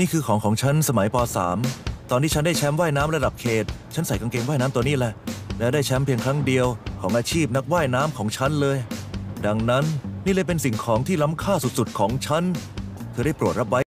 นี่คือของของฉันสมัยป .3 ตอนที่ฉันได้แชมป์ว่ายน้ำระดับเขต ฉันใส่กางเกงว่ายน้ำตัวนี้แหละ และได้แชมป์เพียงครั้งเดียวของอาชีพนักว่ายน้ำของฉันเลย ดังนั้นนี่เลยเป็นสิ่งของที่ล้ำค่าสุดๆของฉัน เธอได้โปรดรับไว้